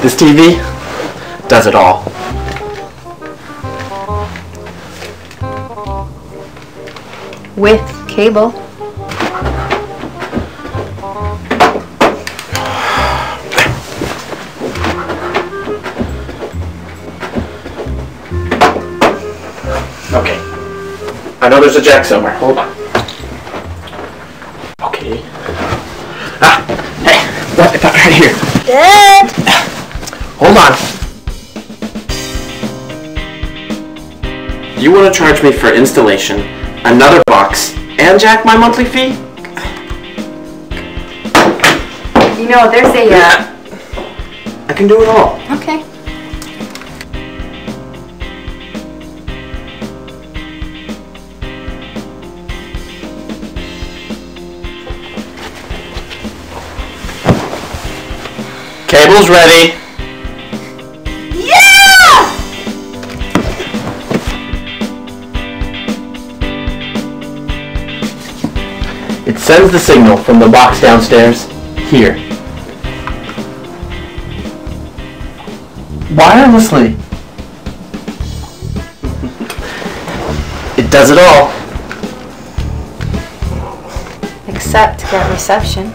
This TV does it all. With cable. Okay. I know there's a jack somewhere. Hold on. Okay. Ah, hey, what? I got right here. Dad! Hold on. You want to charge me for installation, another box, and jack my monthly fee? You know, there's a, uh... I can do it all. Okay. Cable's ready. It sends the signal from the box downstairs here. Wirelessly. it does it all. Except to get reception.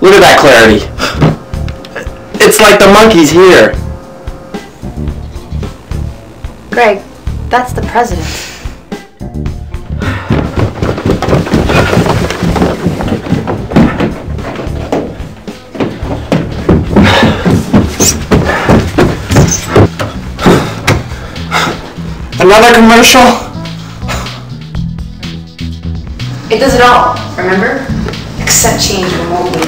Look at that clarity. It's like the monkey's here. Greg, that's the president. Another commercial? It does it all, remember? Except change remotely.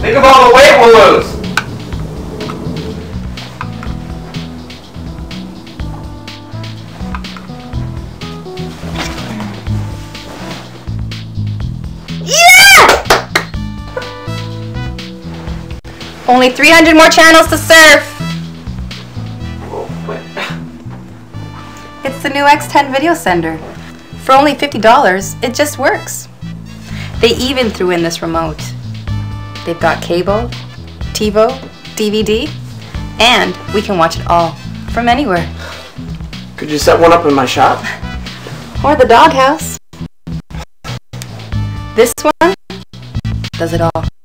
Think of all the weight we'll lose. Only 300 more channels to surf. It's the new X10 video sender. For only $50, it just works. They even threw in this remote. They've got cable, TiVo, DVD, and we can watch it all from anywhere. Could you set one up in my shop? Or the doghouse. This one does it all.